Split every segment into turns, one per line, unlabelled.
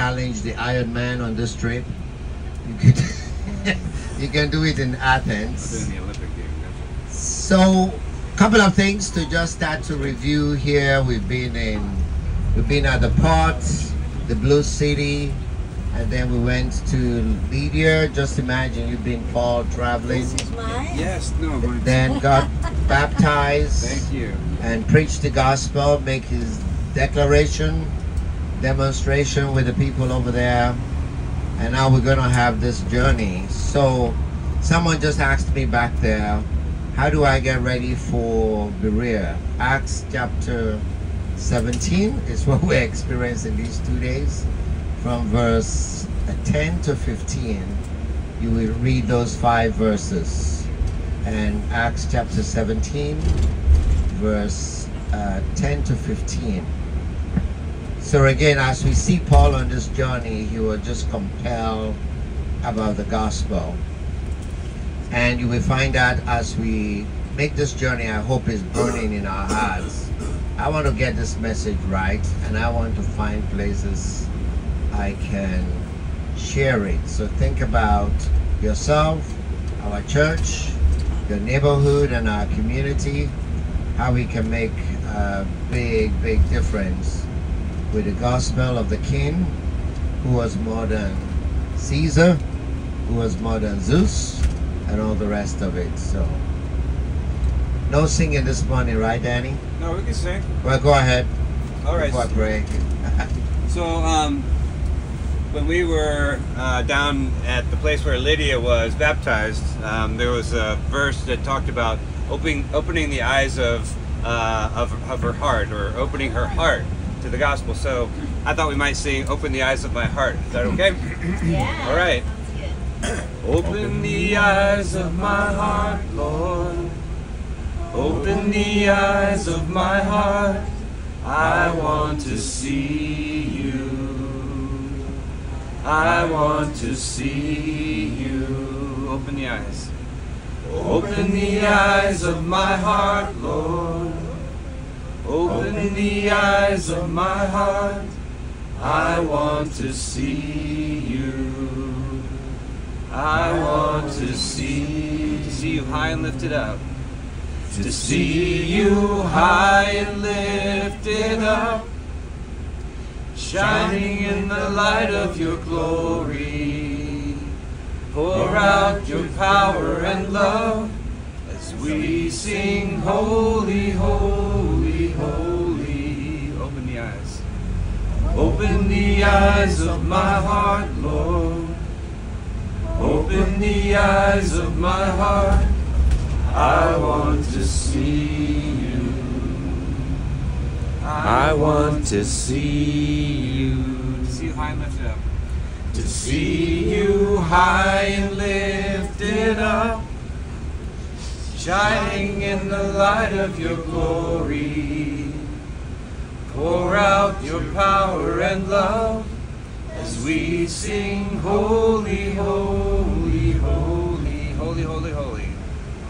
challenge the Iron Man on this trip, you could you can do it in Athens.
Doing the Olympic game.
So, couple of things to just start to review here. We've been in, we've been at the port, the Blue City, and then we went to Lydia. Just imagine you've been Paul traveling,
This is mine.
Yes, no, mine.
then got baptized
Thank you.
and preached the gospel, make his declaration, demonstration with the people over there, and now we're gonna have this journey. So, someone just asked me back there, how do I get ready for Berea? Acts chapter 17 is what we're experiencing these two days. From verse 10 to 15, you will read those five verses. And Acts chapter 17, verse uh, 10 to 15. So again, as we see Paul on this journey, he was just compelled about the gospel. And you will find that as we make this journey, I hope is burning in our hearts. I want to get this message right, and I want to find places I can share it. So think about yourself, our church, your neighborhood, and our community, how we can make a big, big difference with the gospel of the King, who was more than Caesar, who was more than Zeus, and all the rest of it. So, no singing this morning, right, Danny?
No, we can sing.
Well, go ahead.
All right.
Before pray.
So, um, when we were uh, down at the place where Lydia was baptized, um, there was a verse that talked about opening opening the eyes of, uh, of of her heart, or opening her heart to the gospel. So, I thought we might sing "Open the Eyes of My Heart." Is that okay?
Yeah.
All right. Open the eyes of my heart, Lord. Open the eyes of my heart. I want to see you. I want to see you. Open the eyes. Open the eyes of my heart, Lord. Open the eyes of my heart. I want to see you. I want to see to see you high and lifted up. To see you high and lifted up, shining in the light of your glory. Pour out your power and love as we sing, Holy, Holy, Holy. Open the eyes. Open the eyes of my heart, Lord. Open the eyes of my heart. I want to see you. I want to see you. To see you high and lifted up. To see you high and lifted up. Shining in the light of your glory. Pour out your power and love as we sing holy, holy, holy, holy, holy, holy.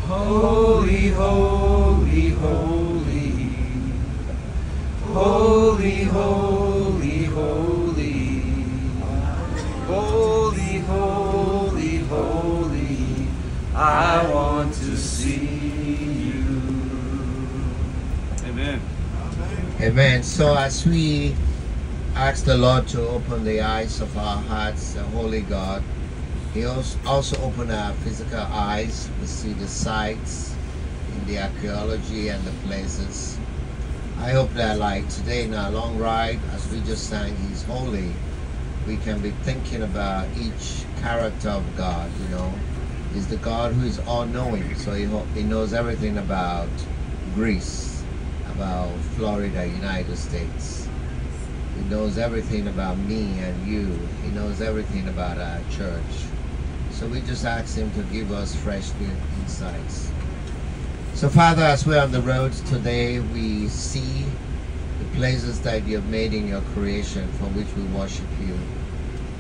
Holy, holy, holy. Holy, holy, holy. Holy, holy, holy. I want to Amen.
So as we ask the Lord to open the eyes of our hearts, the Holy God, He als- also open our physical eyes to see the sights in the archaeology and the places. I hope that like today in our long ride, as we just sang He's Holy, we can be thinking about each character of God, you know. He's the God who is all-knowing, so he, he knows everything about Greece, about Florida, United States. He knows everything about me and you. He knows everything about our church. So we just ask him to give us fresh insights. So Father, as we're on the road today, we see the places that you have made in your creation for which we worship you.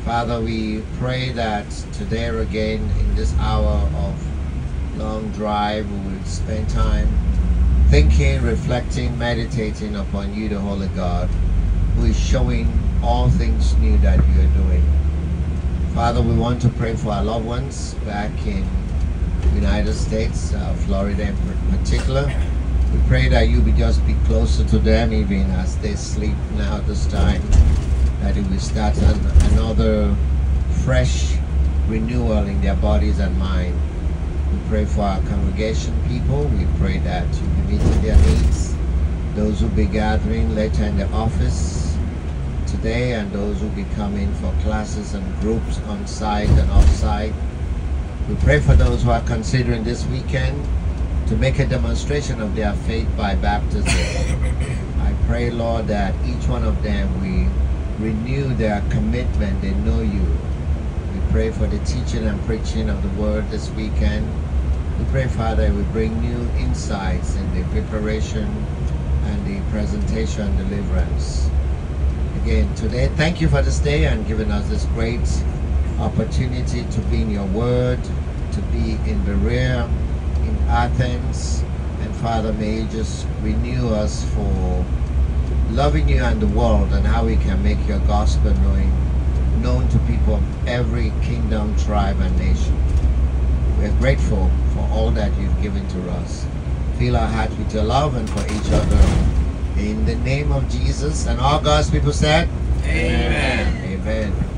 Father, we pray that today again in this hour of long drive, we will spend time thinking, reflecting, meditating upon you, the Holy God, who is showing all things new that you are doing. Father, we want to pray for our loved ones back in the United States, uh, Florida in particular. We pray that you will just be closer to them even as they sleep now this time, that it will start an, another fresh renewal in their bodies and mind. We pray for our congregation people. We pray that you meet their needs. Those who will be gathering later in the office today and those who will be coming for classes and groups on site and off site. We pray for those who are considering this weekend to make a demonstration of their faith by baptism. I pray, Lord, that each one of them will renew their commitment. They know you. We pray for the teaching and preaching of the word this weekend. We pray, Father, we bring new insights in the preparation and the presentation and deliverance. Again, today, thank you for this day and giving us this great opportunity to be in your word, to be in Berea, in Athens. And Father, may you just renew us for loving you and the world and how we can make your gospel knowing, known to people of every kingdom, tribe, and nation. We're grateful for all that you've given to us. Fill our hearts with your love and for each other. In the name of Jesus and all God's people said,
Amen.
Amen.